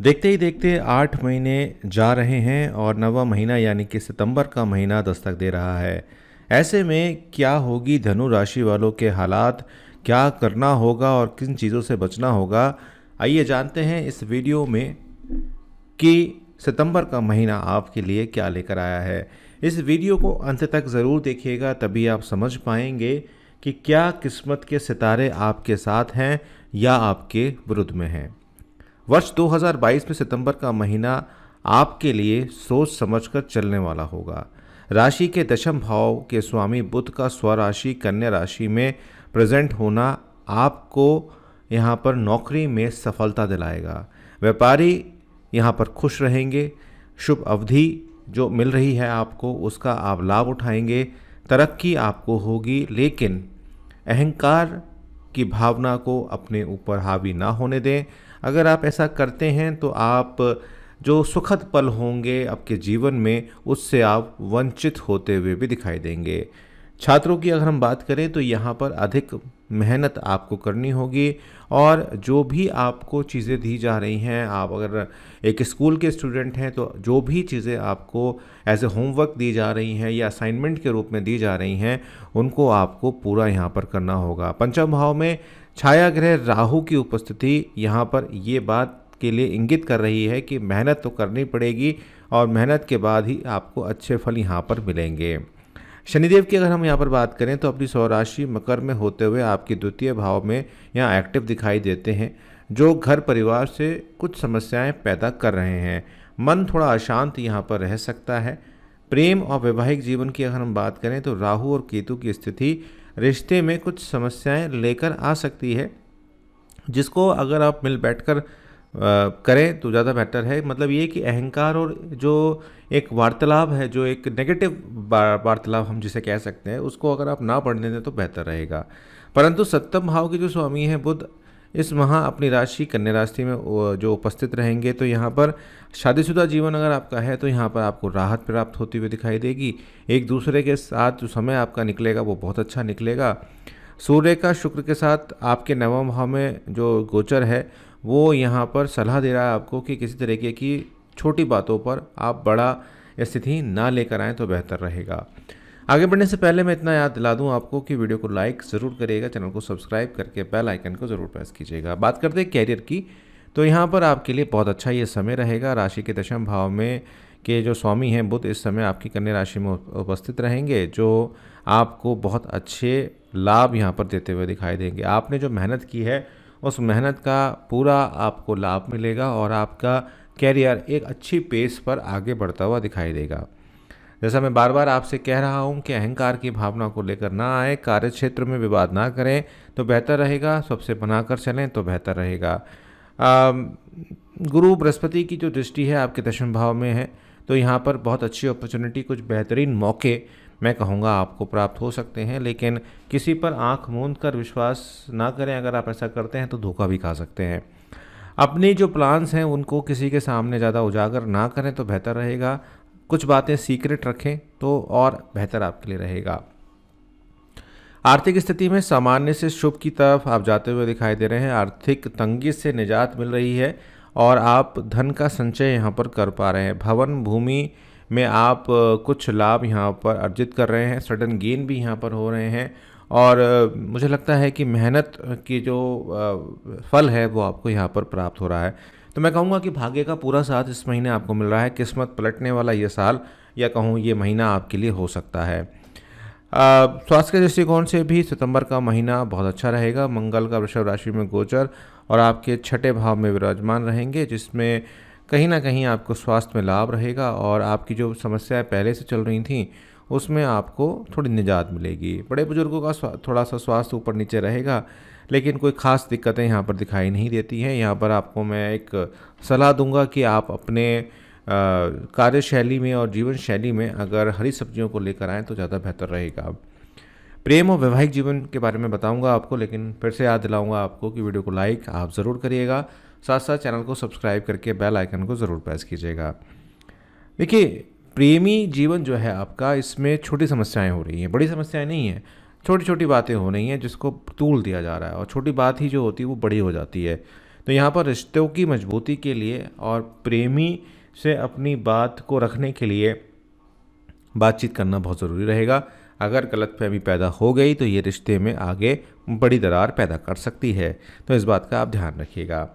देखते ही देखते आठ महीने जा रहे हैं और नवा महीना यानी कि सितंबर का महीना दस्तक दे रहा है। ऐसे में क्या होगी धनु राशि वालों के हालात? क्या करना होगा और किन चीज़ों से बचना होगा? आइए जानते हैं इस वीडियो में कि सितंबर का महीना आपके लिए क्या लेकर आया है। इस वीडियो को अंत तक ज़रूर देखिएगा, तभी आप समझ पाएँगे कि क्या किस्मत के सितारे आपके साथ हैं या आपके विरुद्ध में हैं। वर्ष 2022 में सितंबर का महीना आपके लिए सोच समझकर चलने वाला होगा। राशि के दशम भाव के स्वामी बुद्ध का स्वराशि कन्या राशि में प्रेजेंट होना आपको यहाँ पर नौकरी में सफलता दिलाएगा। व्यापारी यहाँ पर खुश रहेंगे। शुभ अवधि जो मिल रही है आपको, उसका आप लाभ उठाएँगे। तरक्की आपको होगी, लेकिन अहंकार की भावना को अपने ऊपर हावी ना होने दें। अगर आप ऐसा करते हैं तो आप जो सुखद पल होंगे आपके जीवन में, उससे आप वंचित होते हुए भी दिखाई देंगे। छात्रों की अगर हम बात करें तो यहाँ पर अधिक मेहनत आपको करनी होगी और जो भी आपको चीज़ें दी जा रही हैं, आप अगर एक स्कूल के स्टूडेंट हैं तो जो भी चीज़ें आपको एज ए होमवर्क दी जा रही हैं या असाइनमेंट के रूप में दी जा रही हैं, उनको आपको पूरा यहाँ पर करना होगा। पंचम भाव में छाया ग्रह राहु की उपस्थिति यहाँ पर ये बात के लिए इंगित कर रही है कि मेहनत तो करनी पड़ेगी और मेहनत के बाद ही आपको अच्छे फल यहाँ पर मिलेंगे। शनिदेव की अगर हम यहाँ पर बात करें तो अपनी सौराशि मकर में होते हुए आपकी द्वितीय भाव में यहाँ एक्टिव दिखाई देते हैं, जो घर परिवार से कुछ समस्याएँ पैदा कर रहे हैं। मन थोड़ा अशांत यहाँ पर रह सकता है। प्रेम और वैवाहिक जीवन की अगर हम बात करें तो राहु और केतु की स्थिति रिश्ते में कुछ समस्याएँ लेकर आ सकती है, जिसको अगर आप मिल बैठकर करें तो ज़्यादा बेहतर है। मतलब ये कि अहंकार और जो एक वार्तालाप है, जो एक नेगेटिव वार्तालाप हम जिसे कह सकते हैं, उसको अगर आप ना पढ़ने दें तो बेहतर रहेगा। परंतु सप्तम भाव के जो स्वामी हैं, बुद्ध इस माह अपनी राशि कन्या राशि में जो उपस्थित रहेंगे तो यहाँ पर शादीशुदा जीवन अगर आपका है तो यहाँ पर आपको राहत प्राप्त होती हुई दिखाई देगी। एक दूसरे के साथ जो समय आपका निकलेगा, वो बहुत अच्छा निकलेगा। सूर्य का शुक्र के साथ आपके नवम भाव में जो गोचर है, वो यहाँ पर सलाह दे रहा है आपको कि किसी तरीके की छोटी बातों पर आप बड़ा स्थिति ना लेकर आएँ तो बेहतर रहेगा। आगे बढ़ने से पहले मैं इतना याद दिला दूँ आपको कि वीडियो को लाइक ज़रूर करिएगा, चैनल को सब्सक्राइब करके बेल आइकन को ज़रूर प्रेस कीजिएगा। बात करते हैं कैरियर की। तो यहाँ पर आपके लिए बहुत अच्छा ये समय रहेगा। राशि के दशम भाव में के जो स्वामी हैं बुद्ध इस समय आपकी कन्या राशि में उपस्थित रहेंगे, जो आपको बहुत अच्छे लाभ यहाँ पर देते हुए दिखाई देंगे। आपने जो मेहनत की है, उस मेहनत का पूरा आपको लाभ मिलेगा और आपका कैरियर एक अच्छी पेस पर आगे बढ़ता हुआ दिखाई देगा। जैसा मैं बार बार आपसे कह रहा हूँ कि अहंकार की भावना को लेकर ना आए कार्य क्षेत्र में विवाद ना करें तो बेहतर रहेगा। सबसे बनाकर चलें तो बेहतर रहेगा। गुरु बृहस्पति की जो दृष्टि है, आपके दशम भाव में है तो यहाँ पर बहुत अच्छी अपॉर्चुनिटी कुछ बेहतरीन मौके मैं कहूँगा आपको प्राप्त हो सकते हैं, लेकिन किसी पर आँख मूंद कर विश्वास ना करें, अगर आप ऐसा करते हैं तो धोखा भी खा सकते हैं। अपनी जो प्लान्स हैं, उनको किसी के सामने ज़्यादा उजागर ना करें तो बेहतर रहेगा। कुछ बातें सीक्रेट रखें तो और बेहतर आपके लिए रहेगा। आर्थिक स्थिति में सामान्य से शुभ की तरफ़ आप जाते हुए दिखाई दे रहे हैं। आर्थिक तंगी से निजात मिल रही है और आप धन का संचय यहाँ पर कर पा रहे हैं। भवन भूमि में आप कुछ लाभ यहाँ पर अर्जित कर रहे हैं। सडन गेन भी यहाँ पर हो रहे हैं और मुझे लगता है कि मेहनत की जो फल है वो आपको यहाँ पर प्राप्त हो रहा है। तो मैं कहूँगा कि भाग्य का पूरा साथ इस महीने आपको मिल रहा है। किस्मत पलटने वाला ये साल, या कहूँ ये महीना आपके लिए हो सकता है। स्वास्थ्य के दृष्टिकोण से भी सितंबर का महीना बहुत अच्छा रहेगा। मंगल का वृषभ राशि में गोचर और आपके छठे भाव में विराजमान रहेंगे, जिसमें कहीं ना कहीं आपको स्वास्थ्य में लाभ रहेगा और आपकी जो समस्याएँ पहले से चल रही थी, उसमें आपको थोड़ी निजात मिलेगी। बड़े बुज़ुर्गों का थोड़ा सा स्वास्थ्य ऊपर नीचे रहेगा। लेकिन कोई ख़ास दिक्कतें यहाँ पर दिखाई नहीं देती हैं। यहाँ पर आपको मैं एक सलाह दूँगा कि आप अपने कार्यशैली में और जीवन शैली में अगर हरी सब्जियों को लेकर आएँ तो ज़्यादा बेहतर रहेगा। प्रेम और वैवाहिक जीवन के बारे में बताऊँगा आपको, लेकिन फिर से याद दिलाऊँगा आपको कि वीडियो को लाइक आप ज़रूर करिएगा। साथ साथ चैनल को सब्सक्राइब करके बेल आइकन को ज़रूर प्रेस कीजिएगा। देखिए, प्रेमी जीवन जो है आपका, इसमें छोटी समस्याएँ हो रही हैं, बड़ी समस्याएँ नहीं हैं। छोटी छोटी बातें हो रही हैं जिसको तूल दिया जा रहा है और छोटी बात ही जो होती है वो बड़ी हो जाती है। तो यहाँ पर रिश्तों की मजबूती के लिए और प्रेमी से अपनी बात को रखने के लिए बातचीत करना बहुत ज़रूरी रहेगा। अगर गलतफहमी पैदा हो गई तो ये रिश्ते में आगे बड़ी दरार पैदा कर सकती है। तो इस बात का आप ध्यान रखिएगा।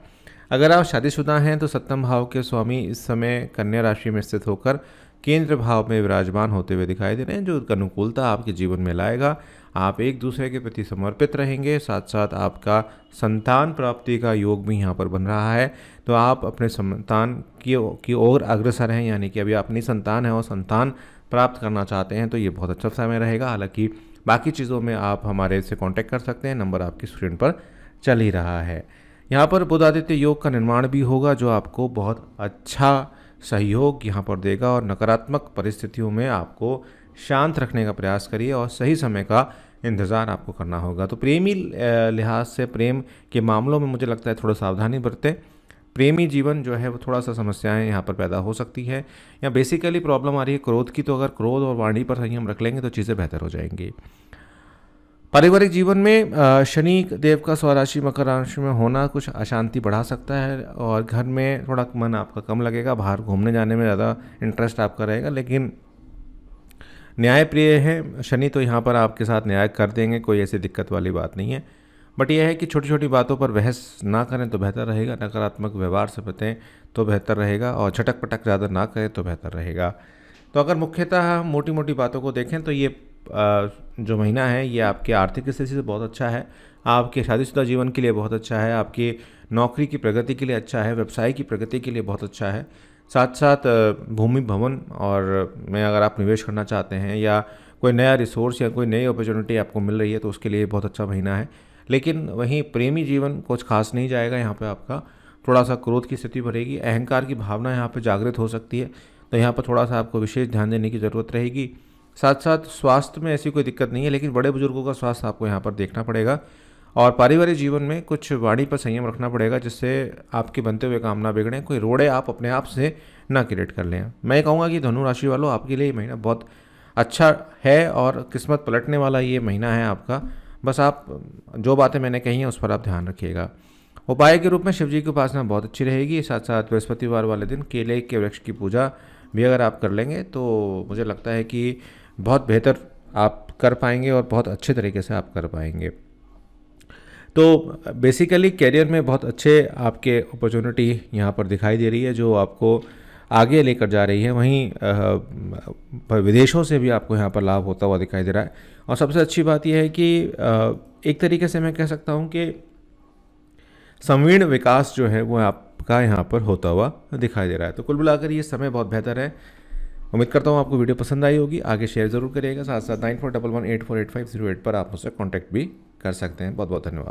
अगर आप शादीशुदा हैं तो सप्तम भाव के स्वामी इस समय कन्या राशि में स्थित होकर केंद्र भाव में विराजमान होते हुए दिखाई दे रहे हैं, जो अनुकूलता आपके जीवन में लाएगा। आप एक दूसरे के प्रति समर्पित रहेंगे साथ साथ आपका संतान प्राप्ति का योग भी यहाँ पर बन रहा है। तो आप अपने संतान की की ओर अग्रसर हैं, यानी कि अभी अपनी संतान है और संतान प्राप्त करना चाहते हैं तो ये बहुत अच्छा समय रहेगा। हालाँकि बाकी चीज़ों में आप हमारे से कांटेक्ट कर सकते हैं, नंबर आपकी स्क्रीन पर चल ही रहा है। यहाँ पर बुधादित्य योग का निर्माण भी होगा, जो आपको बहुत अच्छा सहयोग यहाँ पर देगा और नकारात्मक परिस्थितियों में आपको शांत रखने का प्रयास करिए और सही समय का इंतज़ार आपको करना होगा। तो प्रेमी लिहाज से प्रेम के मामलों में मुझे लगता है थोड़ा सावधानी बरतें। प्रेमी जीवन जो है वो थोड़ा सा समस्याएँ यहाँ पर पैदा हो सकती है या बेसिकली प्रॉब्लम आ रही है क्रोध की। तो अगर क्रोध और वाणी पर संयम रख लेंगे तो चीज़ें बेहतर हो जाएँगी। पारिवारिक जीवन में शनि देव का स्वराशि मकर राशि में होना कुछ अशांति बढ़ा सकता है और घर में थोड़ा मन आपका कम लगेगा, बाहर घूमने जाने में ज़्यादा इंटरेस्ट आपका रहेगा, लेकिन न्याय प्रिय है। शनि तो यहाँ पर आपके साथ न्याय कर देंगे, कोई ऐसी दिक्कत वाली बात नहीं है। बट यह है कि छोटी छोटी बातों पर बहस ना करें तो बेहतर रहेगा, नकारात्मक व्यवहार से बतें तो बेहतर रहेगा और झटक पटक ज़्यादा ना करें तो बेहतर रहेगा। तो अगर मुख्यतः मोटी मोटी बातों को देखें तो ये जो महीना है, ये आपके आर्थिक स्थिति से बहुत अच्छा है। आपके शादीशुदा जीवन के लिए बहुत अच्छा है। आपकी नौकरी की प्रगति के लिए अच्छा है। व्यवसाय की प्रगति के लिए बहुत अच्छा है। साथ साथ भूमि भवन और में अगर आप निवेश करना चाहते हैं या कोई नया रिसोर्स या कोई नई अपॉर्चुनिटी आपको मिल रही है तो उसके लिए बहुत अच्छा महीना है। लेकिन वहीं प्रेमी जीवन कुछ खास नहीं जाएगा यहाँ पे आपका। थोड़ा सा क्रोध की स्थिति बढ़ेगी, अहंकार की भावना यहाँ पे जागृत हो सकती है। तो यहाँ पर थोड़ा सा आपको विशेष ध्यान देने की ज़रूरत रहेगी। साथ साथ स्वास्थ्य में ऐसी कोई दिक्कत नहीं है, लेकिन बड़े बुज़ुर्गों का स्वास्थ्य आपको यहाँ पर देखना पड़ेगा। और पारिवारिक जीवन में कुछ वाणी पर संयम रखना पड़ेगा, जिससे आपके बनते हुए काम ना बिगड़ें। कोई रोड़े आप अपने आप से ना क्रिएट कर लें। मैं कहूँगा कि धनु राशि वालों, आपके लिए ये महीना बहुत अच्छा है और किस्मत पलटने वाला ये महीना है आपका। बस आप, जो बातें मैंने कही हैं, उस पर आप ध्यान रखिएगा। उपाय के रूप में शिव जी की उपासना बहुत अच्छी रहेगी। साथ साथ बृहस्पतिवार वाले दिन केले के वृक्ष की पूजा भी अगर आप कर लेंगे तो मुझे लगता है कि बहुत बेहतर आप कर पाएँगे और बहुत अच्छे तरीके से आप कर पाएँगे। तो बेसिकली कैरियर में बहुत अच्छे आपके अपॉर्चुनिटी यहाँ पर दिखाई दे रही है, जो आपको आगे लेकर जा रही है। वहीं विदेशों से भी आपको यहाँ पर लाभ होता हुआ दिखाई दे रहा है। और सबसे अच्छी बात यह है कि एक तरीके से मैं कह सकता हूँ कि संवीर्ण विकास जो है वो आपका यहाँ पर होता हुआ दिखाई दे रहा है। तो कुल मिलाकर ये समय बहुत बेहतर है। उम्मीद करता हूँ आपको वीडियो पसंद आई होगी। आगे शेयर ज़रूर करिएगा। साथ साथ nine four double one eight four eight five zero eight पर आप मुझसे कॉन्टैक्ट भी कर सकते हैं। बहुत बहुत धन्यवाद।